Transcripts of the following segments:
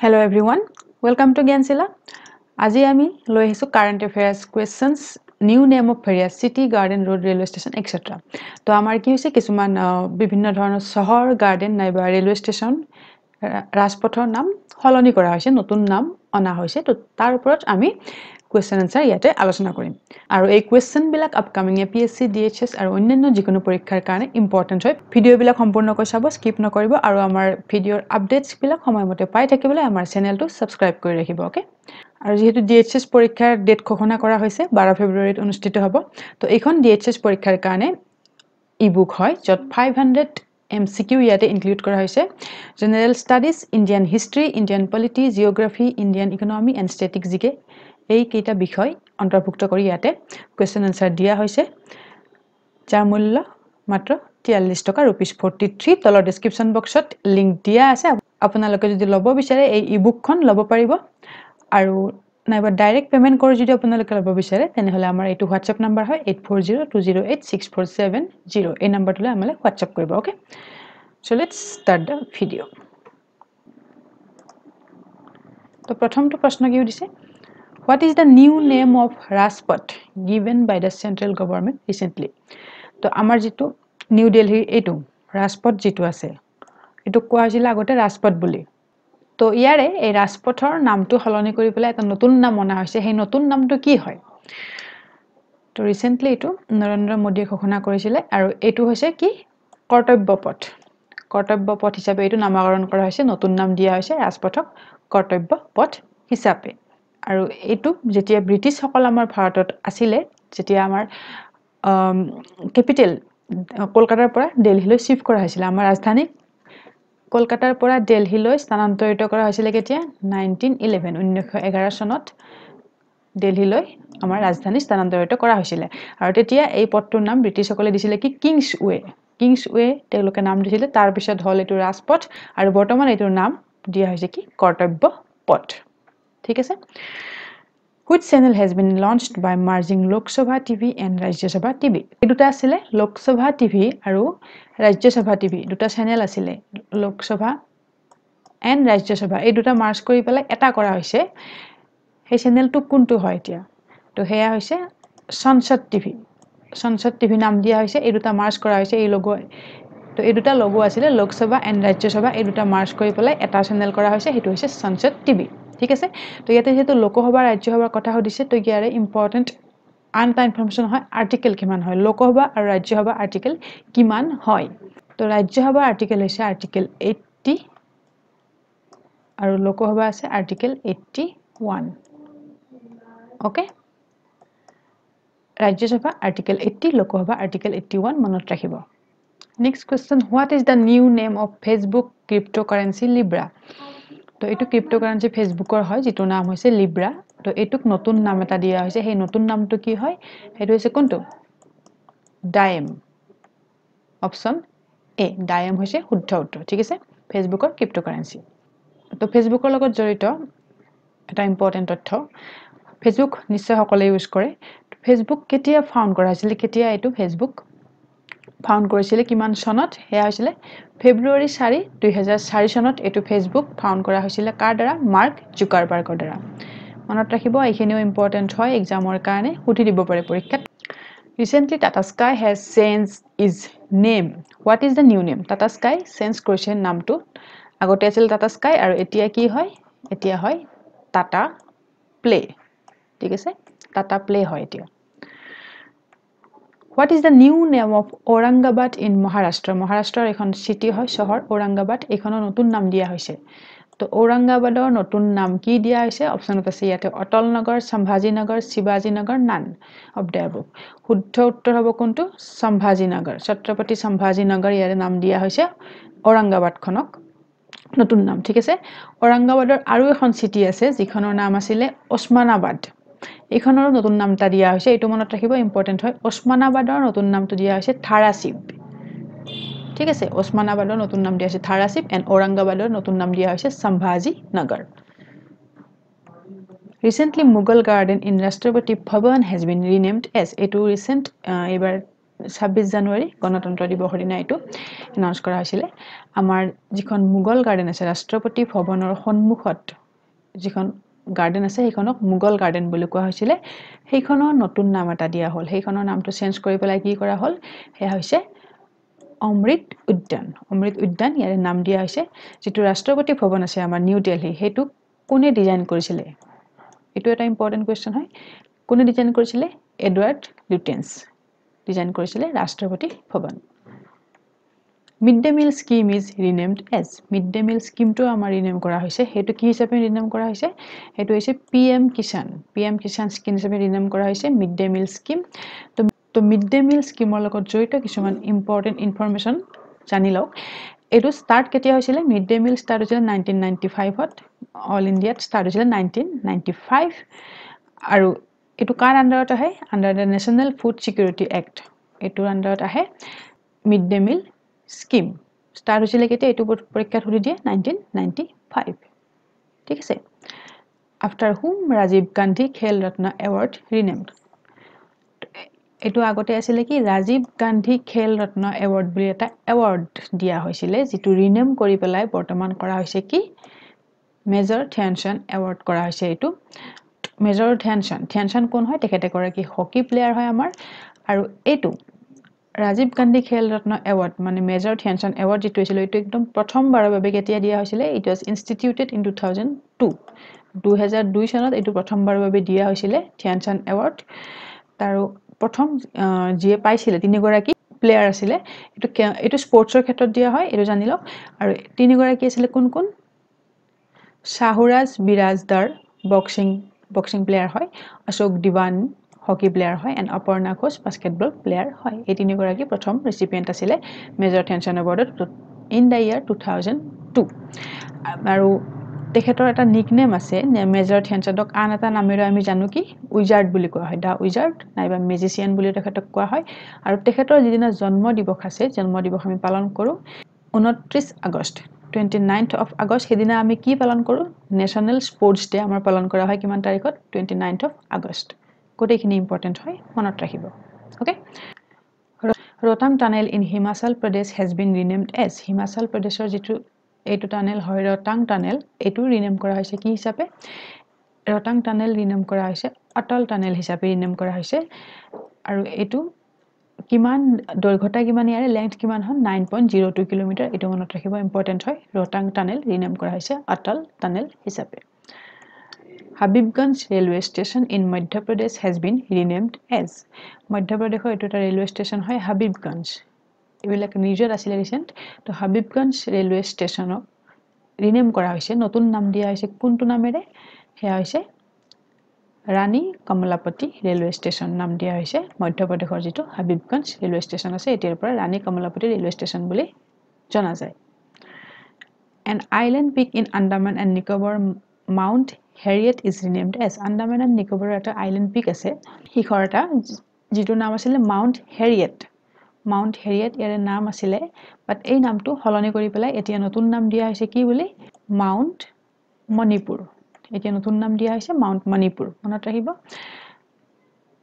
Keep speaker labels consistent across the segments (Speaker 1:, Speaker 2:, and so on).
Speaker 1: Hello' everyone welcome to Gyanshila আজি আমি লৈ আহিছোঁ current affairs questions new name of various city garden road railway station etcetera তো আমাৰ কি হৈছে কিছুমান বিভিন্ন ধৰণৰ চহৰ গাৰ্ডেন নাইবা ৰেলৱে ষ্টেচন ৰাজপথৰ নাম সলনি কৰা হৈছে নতুন নাম অনা হৈছে। তো তাৰ ওপৰত আমি কুৱেশ্যন এনচাৰ ইয়াতে আলোচনা কৰিম। আৰু এই কুৱেশ্যনবিলাক upcoming A P S C D H S আৰু অন্যান্য যিকোনো পৰীক্ষাৰ কাৰণে ইম্পৰ্টেণ্ট হয়। ভিডিঅ'বিলাক সম্পূৰ্ণকৈ চাব স্কিপ নকৰিব আৰু আমাৰ ভিডিঅ'ৰ আপডেটছবিলাক সময়মতে পাই থাকিবলৈ আমাৰ চেনেলটো ছাবস্ক্ৰাইব কৰি ৰাখিব অ'কে আৰু যিহেতু ডি এইচ এছ পৰীক্ষাৰ ডেট ঘোষণা কৰা হৈছে বাৰ ফেব্ৰুৱাৰীত অনুষ্ঠিত হ'ব। তো এইখন ডি এইচ এছ পৰীক্ষাৰ কাৰণে ই বুক হয় য'ত five hundred M C Q ইয়াতে ইনক্লুড কৰা হৈছে। General studies Indian history Indian polity geography Indian economy and static GK এইকেইটা বিষয় অন্তৰ্ভুক্ত কৰি ইয়াতে কুৱেশ্যন এনচাৰ দিয়া হৈছে। যাৰ মূল্য মাত্ৰ তিয়াল্লিছ টকা ৰুপিজ ফৰ্টি থ্ৰী তলৰ ডিছক্ৰিপশ্যন বক্সত লিংক দিয়া আছে। আপোনালোকে যদি ল'ব বিচাৰে এই ই বুকখন ল'ব পাৰিব। আৰু নাইবা ডাইৰেক্ট পে'মেণ্ট কৰি যদি আপোনালোকে ল'ব বিচাৰে তেনেহ'লে আমাৰ এইটো হোৱাটছএপ নাম্বাৰ হয় eight four zero' two zero' eight six four seven zero' এই নাম্বাৰটোলৈ আমালৈ হোৱাটছএপ কৰিব okay so' let's start the video' তো প্ৰথমটো প্ৰশ্ন কি সুধিছে? What is the new name of Rajpath given by the central government recently তো আমাৰ যিটো নিউ দিল্লীৰ এইটো ৰাজপথ যিটো আছে এইটোক কোৱা হৈছিলে আগতে ৰাজপথ বুলি। তো ইয়াৰে এই ৰাজপথৰ নামটো সলনি কৰি পেলাই এটা নতুন নাম অনা হৈছে। সেই নতুন নামটো কি হয়? তো ৰিচেণ্টলি এইটো নৰেন্দ্ৰ মোদীয়ে ঘোষণা কৰিছিলে আৰু এইটো হৈছে কি? কৰ্তব্য পথ। কৰ্তব্য পথ হিচাপে এইটো নামাকৰণ কৰা হৈছে নতুন নাম দিয়া হৈছে ৰাজপথক কৰ্তব্য পথ হিচাপে। আৰু এইটো যেতিয়া ব্ৰিটিছসকল আমাৰ ভাৰতত আছিলে যেতিয়া আমাৰ কেপিটেল কলকাতাৰ পৰা দিল্লীলৈ শ্বিফ্ট কৰা হৈছিলে আমাৰ ৰাজধানী কলকাতাৰ পৰা দিল্লীলৈ স্থানান্তৰিত কৰা হৈছিলে কেতিয়া? নাইনটিন ইলেভেন ঊনৈছশ এঘাৰ চনত দিল্লীলৈ আমাৰ ৰাজধানী স্থানান্তৰিত কৰা হৈছিলে। আৰু তেতিয়া এই পথটোৰ নাম ব্ৰিটিছসকলে দিছিলে কি? কিংছ ৱে কিংছ ৱে তেওঁলোকে নাম দিছিলে তাৰপিছত হ'ল এইটো ৰাজপথ আৰু বৰ্তমান এইটোৰ নাম দিয়া হৈছে কি? কৰ্তব্য পথ ঠিক আছে? Which channel has been launched by merging Lok Sabha TV and Rajya Sabha TV এই দুটা আছিলে লোকসভা টিভি আৰু ৰাজ্যসভা টিভি দুটা চেনেল আছিলে লোকসভা এণ্ড ৰাজ্যসভা এই দুটা মাৰ্চ কৰি পেলাই এটা কৰা হৈছে। সেই চেনেলটো কোনটো হয় এতিয়া? তো সেয়া হৈছে সংসদ টিভি সংসদ টিভি নাম দিয়া হৈছে এই দুটা মাৰ্চ কৰা হৈছে এই লগো তো এই দুটা লগো আছিলে লোকসভা এণ্ড ৰাজ্যসভা এই দুটা মাৰ্চ কৰি পেলাই এটা চেনেল কৰা হৈছে সেইটো হৈছে সংসদ টিভি ঠিক আছে? তো ইয়াতে যিহেতু লোকসভা ৰাজ্যসভাৰ কথা সুধিছে তো ইয়াৰে ইম্পৰ্টেণ্ট আন এটা ইনফৰ্মেশ্যন হয় আৰ্টিকেল কিমান হয়? লোকসভা আৰু ৰাজ্যসভা আৰ্টিকেল কিমান হয়? তো ৰাজ্যসভা আৰ্টিকেল হৈছে আৰ্টিকেল এইটটি আৰু লোকসভা আছে article eighty one okay Rajya Sabha article eighty Lok Sabha article eighty one মনত ৰাখিব। Next question what is the new name of Facebook crypto' currency Libra তো এইটো ক্ৰিপ্ট' কাৰেঞ্চি ফেচবুকৰ হয় যিটোৰ নাম হৈছে লিব্ৰা তো এইটোক নতুন নাম এটা দিয়া হৈছে। সেই নতুন নামটো কি হয়? সেইটো হৈছে কোনটো? ডায়েম অপশ্যন এ ডায়েম হৈছে শুদ্ধ উত্তৰ ঠিক আছে? ফেচবুকৰ ক্ৰিপ্ট' কাৰেঞ্চি তো ফেচবুকৰ লগত জড়িত এটা ইম্পৰ্টেণ্ট তথ্য। ফেচবুক নিশ্চয় সকলোৱে ইউজ কৰে। ফেচবুক কেতিয়া ফাউণ্ড কৰা হৈছিলে? কেতিয়া এইটো ফেচবুক ফাউণ্ড কৰিছিলে কিমান চনত? সেয়া হৈছিলে ফেব্ৰুৱাৰী চাৰি দুহেজাৰ চাৰি চনত এইটো ফেচবুক ফাউণ্ড কৰা হৈছিলে কাৰ দ্বাৰা? মাৰ্ক জুকাৰবাৰ্গৰ দ্বাৰা। মনত ৰাখিব এইখিনিও ইম্পৰ্টেণ্ট হয় এক্সামৰ কাৰণে সুধি দিব পাৰে পৰীক্ষাত। Recently Tata Sky has change is name what is the new name Tata Sky change কৰিছে নামটো। আগতে আছিল টাটা স্কাই আৰু এতিয়া কি হয়? এতিয়া হয় টাটা প্লে ঠিক আছে? টাটা প্লে হয় এতিয়া। What is the new name of Aurangabad in Maharashtra মহাৰাষ্ট্ৰৰ এখন চিটি হয় চহৰ ঔৰংগাবাদ এইখনৰ নতুন নাম দিয়া হৈছে তো ঔৰংগাবাদৰ নতুন নাম কি দিয়া হৈছে অপশ্যনত আছে ইয়াতে অটল নগৰ সম্ভাজী নগৰ শিৱাজী নগৰ নান দেয়াৰ বুক শুদ্ধ উত্তৰ হ'ব কোনটো সম্ভাজী নগৰ ছত্ৰপতি সম্ভাজী নগৰ ইয়াৰে নাম দিয়া হৈছে ঔৰংগাবাদখনক নতুন নাম ঠিক আছে ঔৰংগাবাদৰ আৰু এখন চিটি আছে যিখনৰ নাম আছিলে ওচমানাবাদ এইখনৰো নতুন নাম এটা দিয়া হৈছে এইটো মনত ৰাখিব ইম্পৰ্টেণ্ট হয়। ওচমানাবাদৰ নতুন নামটো দিয়া হৈছে থাৰাচিব ঠিক আছে ওচমানাবাদৰ নতুন নাম দিয়া হৈছে থাৰাচিব এণ্ড ঔৰংগাবাদৰ নতুন নাম দিয়া হৈছে সম্ভাজী নগৰ। Recently Mughal garden in Rashtrapati Bhavan has been renamed as এইটো ৰিচেণ্ট এইবাৰ ছাব্বিছ জানুৱাৰী গণতন্ত্ৰ দিৱসৰ দিনা এইটো এনাউন্স কৰা হৈছিলে। আমাৰ যিখন মোগল গাৰ্ডেন আছে ৰাষ্ট্ৰপতি ভৱনৰ সন্মুখত যিখন গাৰ্ডেন আছে সেইখনক মোগল গাৰ্ডেন বুলি কোৱা হৈছিলে। সেইখনৰ নতুন নাম এটা দিয়া হ'ল। সেইখনৰ নামটো চেঞ্জ কৰি পেলাই কি কৰা হ'ল? সেয়া হৈছে অমৃত উদ্যান। অমৃত উদ্যান ইয়াৰে নাম দিয়া হৈছে। যিটো ৰাষ্ট্ৰপতি ভৱন আছে আমাৰ নিউ দিল্লী সেইটো কোনে ডিজাইন কৰিছিলে? এইটো এটা ইম্পৰ্টেণ্ট কুৱেশ্যন হয়। কোনে ডিজাইন কৰিছিলে? এডৱাৰ্ড লুটেন্স। ডিজাইন কৰিছিলে Rashtrapati Bhavan. Mid day meal scheme is renamed as mid day meal স্কিমটো আমাৰ ৰিনেম কৰা হৈছে। সেইটো কি হিচাপে ৰিনেম কৰা হৈছে? সেইটো হৈছে P M Kisan P M Kisan scheme হিচাপে ৰিনেম কৰা হৈছে মিড ডে মিল স্কিম তো তো মিড ডে মিল স্কিমৰ লগত জড়িত কিছুমান ইম্পৰ্টেণ্ট ইনফৰ্মেশ্যন জানি লওক। এইটো ষ্টাৰ্ট কেতিয়া হৈছিলে? মিড ডে মিল ষ্টাৰ্ট হৈছিলে নাইনটিন নাইণ্টি ফাইভত অল ইণ্ডিয়াত ষ্টাৰ্ট হৈছিলে নাইনটিন নাইণ্টি ফাইভ আৰু এইটো কাৰ আণ্ডাৰত আহে? Under the national food security act এইটোৰ আণ্ডাৰত আহে mid day meal scheme start হৈছিলে কেতিয়া এইটো পৰীক্ষাত সুধি দিয়ে নাইনটিন নাইণ্টি ফাইভ ঠিক আছে? আফটাৰ হুম ৰাজীৱ গান্ধী খেল ৰত্ন এৱাৰ্ড ৰিনেমড এইটো আগতে আছিলে কি? ৰাজীৱ গান্ধী খেল ৰত্ন এৱাৰ্ড বুলি এটা এৱাৰ্ড দিয়া হৈছিলে যিটো ৰিনেম কৰি পেলাই বৰ্তমান কৰা হৈছে কি? মেজৰ ধ্যানচান্দ এৱাৰ্ড কৰা হৈছে এইটো। মেজৰ ধ্যানচান্দ ধ্যানচান্দ কোন হয়? তেখেত এগৰাকী হকী প্লেয়াৰ হয় আমাৰ। আৰু এইটো ৰাজীৱ গান্ধী খেল ৰত্ন এৱাৰ্ড মানে মেজৰ ধ্যানচান্দ এৱাৰ্ড যিটো হৈছিলে এইটো একদম প্ৰথমবাৰৰ বাবে কেতিয়া দিয়া হৈছিলে it was instituted in two thousand two দুহেজাৰ দুই চনত এইটো প্ৰথমবাৰৰ বাবে দিয়া হৈছিলে ধ্যানচান্দ এৱাৰ্ড। আৰু প্ৰথম যিয়ে পাইছিলে তিনিগৰাকী প্লেয়াৰ আছিলে এইটো এইটো স্পৰ্টছৰ ক্ষেত্ৰত দিয়া হয় এইটো জানি লওক। আৰু তিনিগৰাকী আছিলে কোন কোন? Shahuraj Birajdar boxing boxing player হয় অশোক দিৱান হকী প্লেয়াৰ হয় and Aparna Ghosh basketball player হয়। এই তিনিগৰাকী প্ৰথম ৰেচিপিয়েণ্ট আছিলে মেজৰ টেনশ্যন এৱাৰ্ডত in the year two thousand two আৰু তেখেতৰ এটা নিকনেম আছে মেজৰ ধ্যানচান্দক আন এটা নামেৰে আমি জানো কি উইজাৰ্ড বুলি কোৱা হয়। দ্য উইজাৰ্ড নাইবা মেজিচিয়ান বুলি তেখেতক কোৱা হয়। আৰু তেখেতৰ যিদিনা জন্ম দিৱস আছে জন্ম দিৱস আমি পালন কৰোঁ ঊনত্ৰিছ August twenty ninth of August. সেইদিনা আমি কি পালন কৰোঁ? নেশ্যনেল স্পৰ্টছ ডে আমাৰ পালন কৰা হয় কিমান তাৰিখত? Twenty ninth of August. গোটেইখিনি ইম্পৰ্টেণ্ট হয় মনত ৰাখিব okay Rohtang tunnel in Himachal Pradesh has been renamed as Himachal প্ৰদেশৰ যিটো এইটো টানেল হয় ৰতাং টানেল এইটো ৰিনেম কৰা হৈছে কি হিচাপে? ৰতাং টানেল ৰিনেম কৰা হৈছে অটল টানেল হিচাপে ৰিনেম কৰা হৈছে আৰু এইটো কিমান দৈৰ্ঘ্যতা কিমান ইয়াৰে লেংথ কিমান হয় nine point zero' two kilometre এইটো মনত ৰাখিব ইম্পৰ্টেণ্ট হয় ৰতাং টানেল ৰিনেম কৰা হৈছে অটল টানেল হিচাপে। Habibganj railway station in Madhya Pradesh has been renamed as মধ্যপ্ৰদেশৰ এইটো এটা ৰেলৱে ষ্টেচন হয় হাবিবগঞ্জ। এইবিলাক নিউজত আছিলে ৰিচেণ্ট তো হাবিবগঞ্জ ৰেলৱে ষ্টেচনক ৰিনেম কৰা হৈছে। নতুন নাম দিয়া হৈছে। কোনটো নামেৰে? সেয়া হৈছে ৰাণী কমলাপতি ৰেলৱে ষ্টেচন নাম দিয়া হৈছে। মধ্যপ্ৰদেশৰ যিটো হাবিবগঞ্জ ৰেলৱে ষ্টেচন আছে এতিয়াৰ পৰা ৰাণী কমলাপতি ৰেলৱে ষ্টেচন বুলি জনা যায়। An island peak in Andaman and Nicobar mount Harriet is renamed as Andaman and নিকোবৰৰ এটা আইলেণ্ড পিক আছে। শিখৰ এটা যিটোৰ নাম আছিলে মাউণ্ট হেৰিয়েট। মাউণ্ট হেৰিয়েট ইয়াৰে নাম আছিলে বাট এই নামটো সলনি কৰি পেলাই এতিয়া নতুন নাম দিয়া হৈছে কি বুলি? মাউণ্ট মণিপুৰ। এতিয়া নতুন নাম দিয়া হৈছে মাউণ্ট মণিপুৰ। মনত ৰাখিব?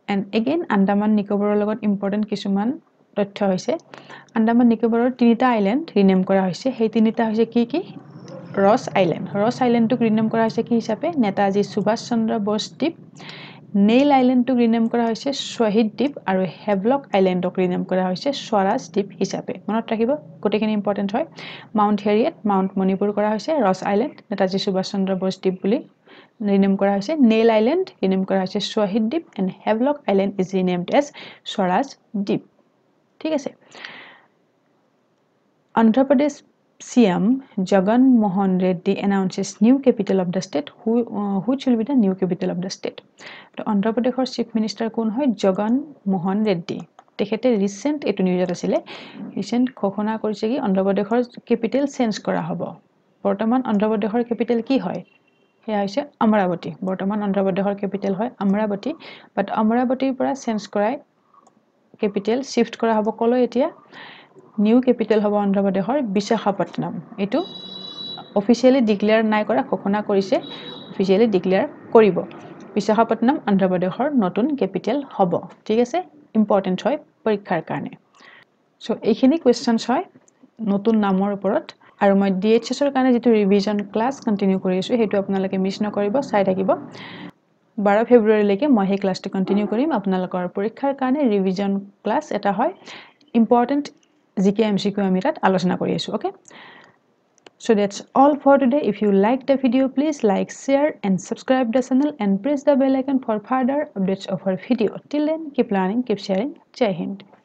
Speaker 1: এণ্ড এগেইন আন্দামান নিকোবৰৰ লগত ইম্পৰ্টেণ্ট কিছুমান তথ্য হৈছে। আন্দামান নিকোবৰৰ তিনিটা আইলেণ্ড ৰিনেম কৰা হৈছে। সেই তিনিটা হৈছে কি কি? Ross Island. ৰছ আইলেণ্ডটোক ৰিনেম কৰা হৈছে কি হিচাপে? নেতাজী সুভাষ চন্দ্ৰ বোস দ্বীপ। নেইল আইলেণ্ডটোক ৰিনেম কৰা হৈছে শ্বহীদ দ্বীপ আৰু হেভলক আইলেণ্ডক ৰিনেম কৰা হৈছে স্বৰাজ দ্বীপ হিচাপে। মনত ৰাখিব গোটেইখিনি ইম্পৰ্টেণ্ট হয়। মাউণ্ট হেৰিয়েট মাউণ্ট মণিপুৰ কৰা হৈছে ৰছ আইলেণ্ড নেতাজী সুভাষ চন্দ্ৰ বোস দ্বীপ বুলি ৰিনেম কৰা হৈছে নেইল আইলেণ্ড ৰিনেম কৰা হৈছে Shaheed Dweep and Havelock island is renamed as Swaraj Dweep. ঠিক আছে। Andhra Pradesh C M Jagan Mohan Reddy announces new capital of the state who which will be the new capital of the state তো অন্ধ্ৰপ্ৰদেশৰ chief minister কোন হয়? জগন মোহন ৰেড্ডি তেখেতে recent এইটো নিউজত আছিলে ৰিচেণ্ট ঘোষণা কৰিছে কি অন্ধ্ৰপ্ৰদেশৰ কেপিটেল চেঞ্জ কৰা হ'ব। বৰ্তমান অন্ধ্ৰপ্ৰদেশৰ কেপিটেল কি হয়? সেয়া হৈছে অমৰাৱতী বৰ্তমান অন্ধ্ৰপ্ৰদেশৰ কেপিটেল হয় অমৰাৱতী বাট অমৰাৱতীৰ পৰা চেঞ্জ কৰাই কেপিটেল শ্বিফ্ট কৰা হ'ব। ক'লৈ এতিয়া? নিউ কেপিটেল হ'ব অন্ধ্ৰপ্ৰদেশৰ বিশাখাপট্টনম এইটো অফিচিয়েলি ডিক্লেয়াৰ নাই কৰা ঘোষণা কৰিছে অফিচিয়েলি ডিক্লেয়াৰ কৰিব। বিশাখাপট্টনম অন্ধ্ৰপ্ৰদেশৰ নতুন কেপিটেল হ'ব। ঠিক আছে? ইম্পৰ্টেণ্ট হয় পৰীক্ষাৰ কাৰণে। চ' এইখিনি কুৱেশ্যনছ হয় নতুন নামৰ ওপৰত। আৰু মই ডি এইচ এছৰ কাৰণে যিটো ৰিভিজন ক্লাছ কণ্টিনিউ কৰি আছোঁ সেইটো আপোনালোকে মিছ নকৰিব চাই থাকিব। বাৰ ফেব্ৰুৱাৰীলৈকে মই সেই ক্লাছটো কণ্টিনিউ কৰিম। আপোনালোকৰ পৰীক্ষাৰ কাৰণে ৰিভিজন ক্লাছ এটা হয়। ইম্পৰ্টেণ্ট GKM আমি তাত আলোচনা কৰি আছোঁ okay so' that's all for today if you like the video' please like share and subscribe the channel and press the bell icon for further updates of our video' till then keep learning keep sharing Jai Hind